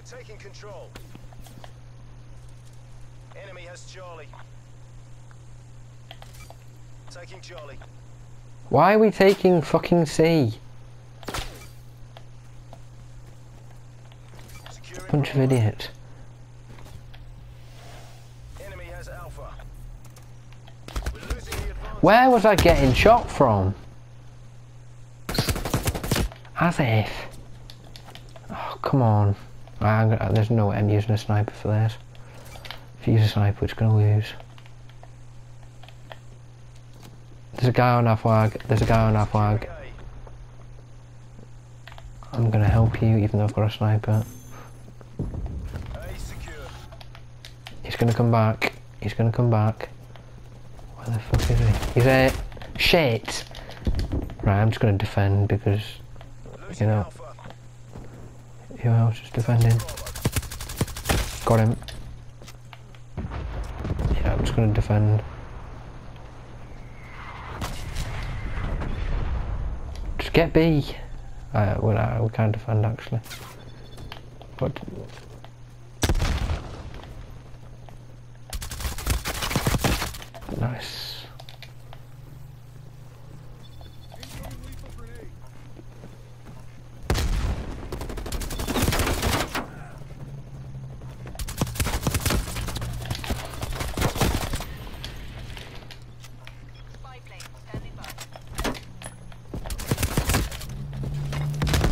We're taking control. Enemy has Charlie. Taking Charlie. Why are we taking fucking C? Securing Bunch of idiots. Enemy has Alpha. We're losing the advantage. Where was I getting shot from? As if. Oh, come on. Ah, gonna, there's no way I'm using a sniper for this. If you use a sniper, it's gonna lose. There's a guy on our flag. There's a guy on our flag. I'm gonna help you, even though I've got a sniper. He's gonna come back. He's gonna come back. Where the fuck is he? He's there. Shit! Right, I'm just gonna defend because Losing know. Who else is defending? Got him. Yeah, I'm just gonna defend. Just get B. Uh, well, uh, we can't defend actually. But nice.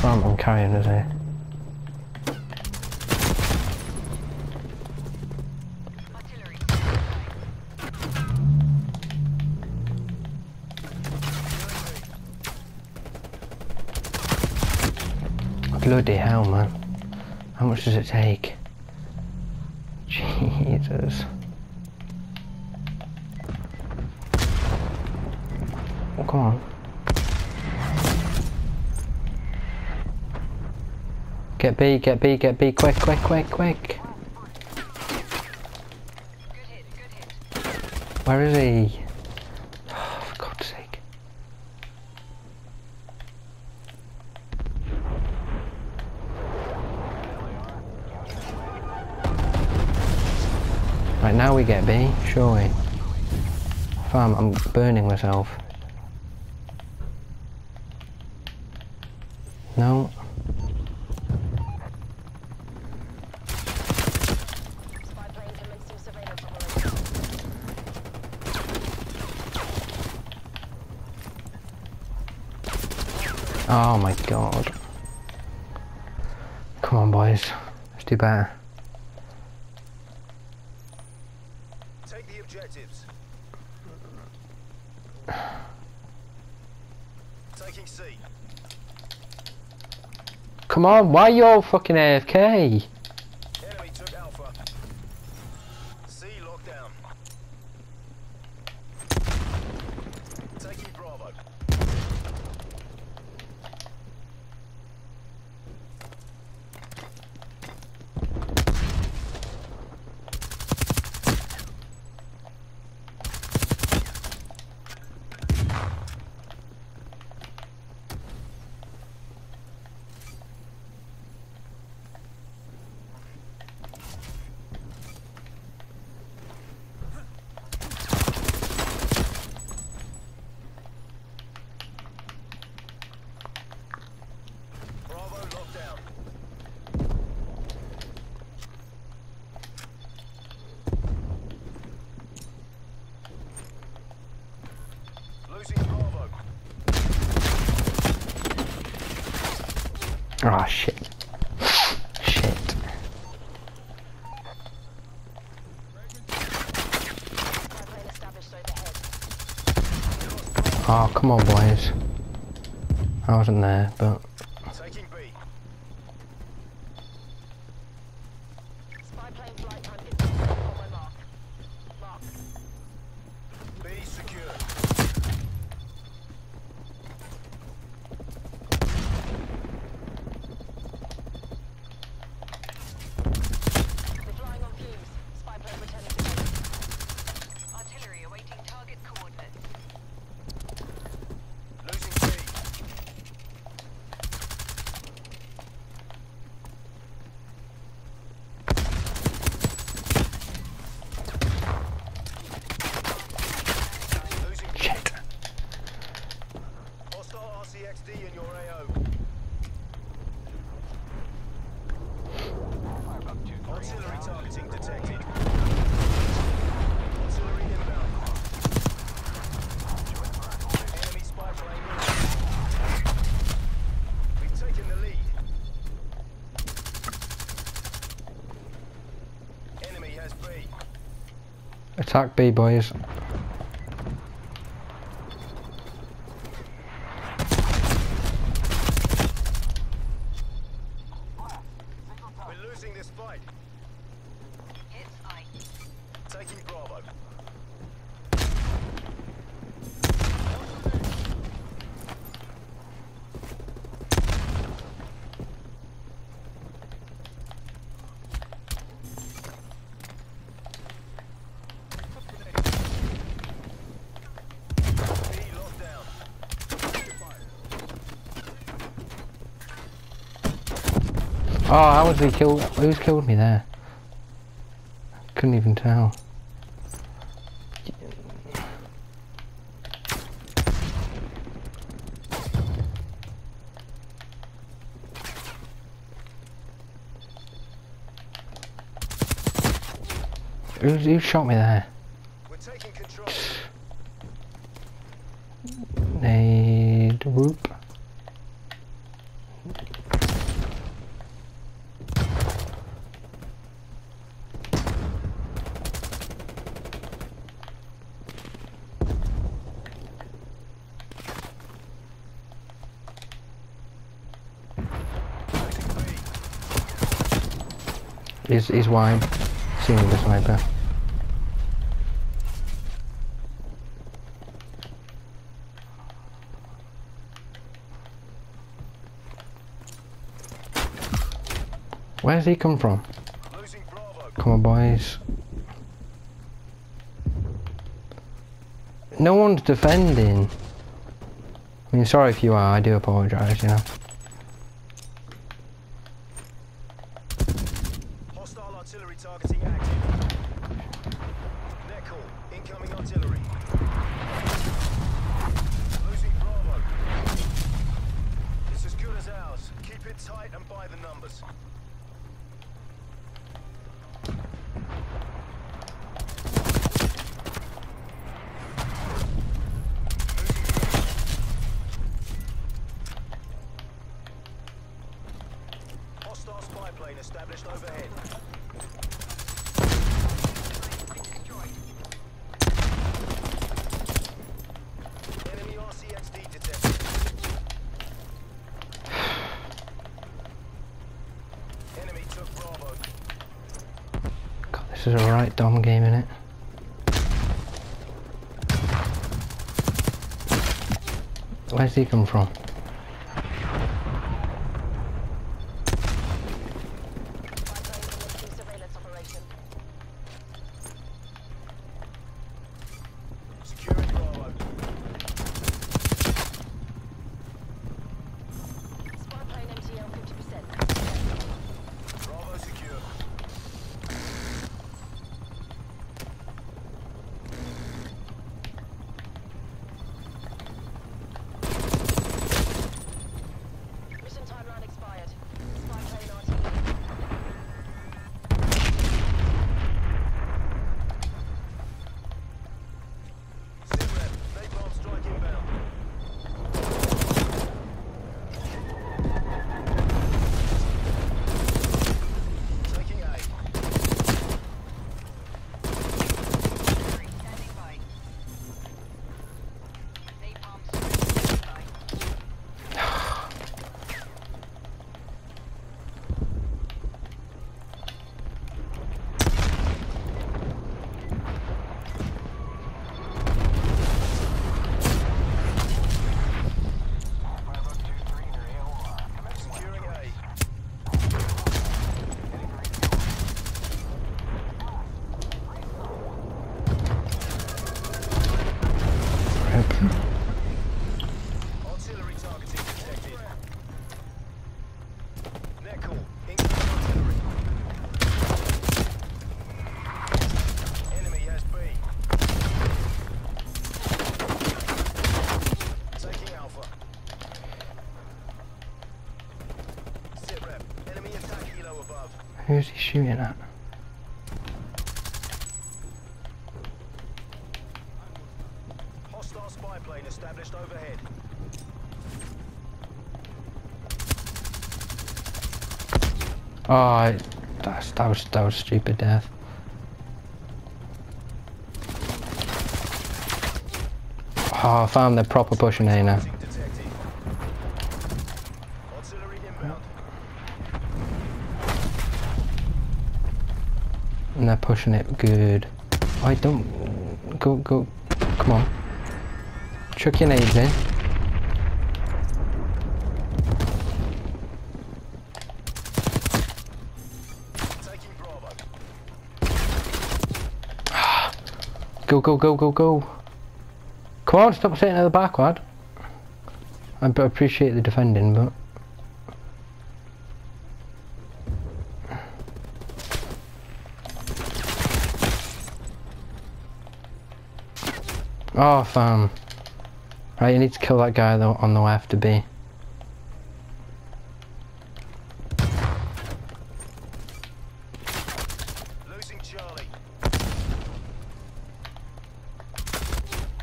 I'm, I'm carrying us here. Bloody hell, man. How much does it take? Jesus. Come on. Get B, get B, get B, quick, quick, quick, quick. Where is he? Oh, for God's sake. Right, now we get B, surely. Fam, I'm burning myself. No. Spy plane commencing surveillance operation. Oh my god. Come on, boys. Let's do better. Take the objectives. Taking C. Come on, why you all fucking AFK? Enemy took Alpha. C locked down. Taking Bravo. Bravo locked down. Losing Bravo. Oh shit. Shit. Spy plane established overhead. Oh, come on, boys. I wasn't there, but Taking B. Spy plane flight time incoming on my mark. Mark. B secure. We're flying on fumes. Spy plane returning to base. Artillery awaiting target coordinates. Losing B. Attack B, boys. We're losing this fight. Hits I. Taking Bravo. B locked down. Oh, how was he killed? Who's killed me there? Couldn't even tell. Who, who shot me there? We're taking control. Nade whoop. He's, he's wide. Seeing the sniper. Where's he come from? Come on, boys. No one's defending. I mean, sorry if you are, I do apologise, you know. Tight and by the numbers. Hostile spy plane established overhead. Enemy RCXD detected. Enemy took Bravo. God, this is a right dumb game, innit? Where's he come from? Who's he shooting at? Hostile spy plane established overhead. Oh, that's, that was that was stupid death. Oh, I found the proper pushing here now. They're pushing it good. I don't... Go, go. Come on. Chuck your nades in. Go, go, go, go, go. Come on, stop sitting at the back, lad. I appreciate the defending, but... Oh, fam. Right, you need to kill that guy though on the left to B. Losing Charlie.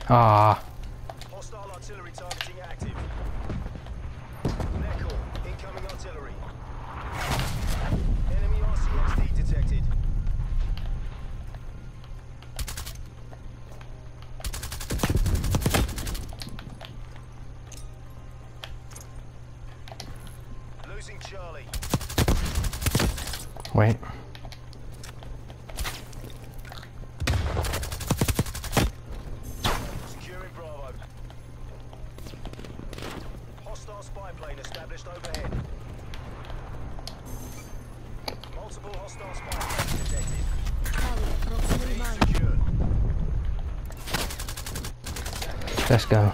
Ah, Hostile spy plane established overhead. Multiple hostile spy planes detected. Let's go.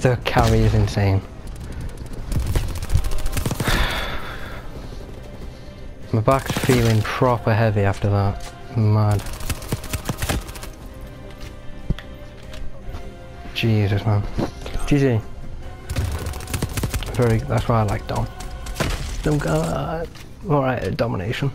The carry is insane. My back's feeling proper heavy after that. Mad. Jesus, man. GG. Very. That's why I like Dom. Dom. Uh, Alright domination.